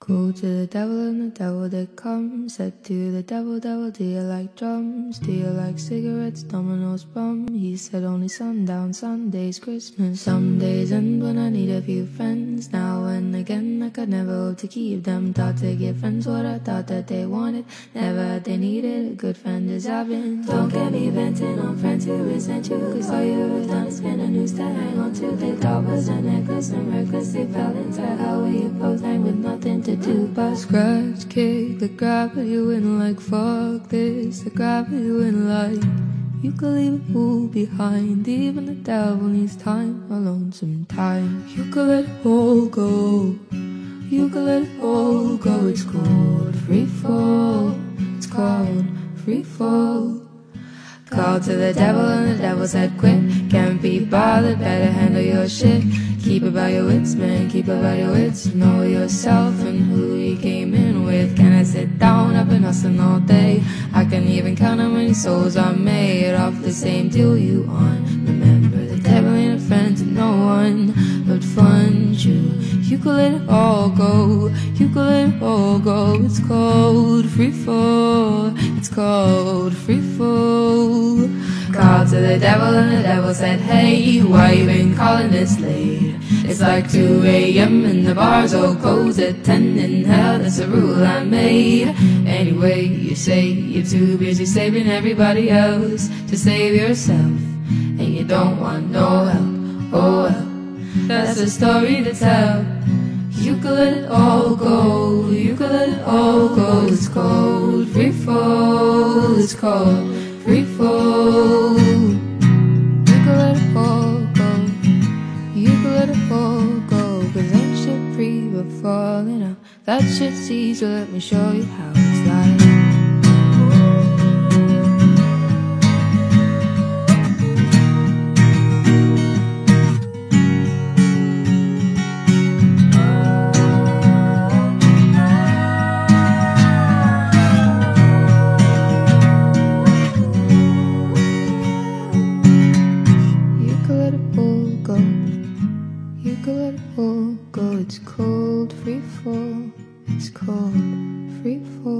Go to the devil and the devil that comes. Said to the devil, devil, do you like drums? Do you like cigarettes, dominoes, bum? He said only sundown, Sundays, Christmas. Some days end when I need a few friends. Now and again, I could never hope to keep them. Thought to give friends what I thought that they wanted. Never they needed a good friend as I've been. Don't get me venting on friends who resent you. Cause all you've done is spin a noose to hang on to. They thought was a necklace and recklessly fell into hell where you with nothing to do but scratch, kick the gravity win like fuck this. The gravity win like you could leave it all behind. Even the devil needs time alone sometimes. You could let it all go. You could let it all go. It's called free fall. It's called free fall. Called to the devil and the devil said quit. Can't be bothered, better handle your shit. Keep about your wits, man, keep about your wits. Know yourself and who you came in with. Can I sit down? I've been hustling all day. I can even count how many souls I made off the same deal you on. Remember, the devil ain't a friend to no one but fun you. You could let it all go. You could let it all go. It's called free fall. It's called free fall. The devil and the devil said, Hey, why you been calling this late? It's like 2 a.m. and the bars all close at 10 in hell. That's a rule I made. Anyway, you say you're too busy saving everybody else to save yourself, and you don't want no help. Oh well, that's a story to tell. You could let it all go. You could let it all go. It's called free fall. It's called free fall. All go. Cause ain't shit free but falling out. That shit's easy. Let me show you how could all go. It's cold, free fall. It's cold, free fall.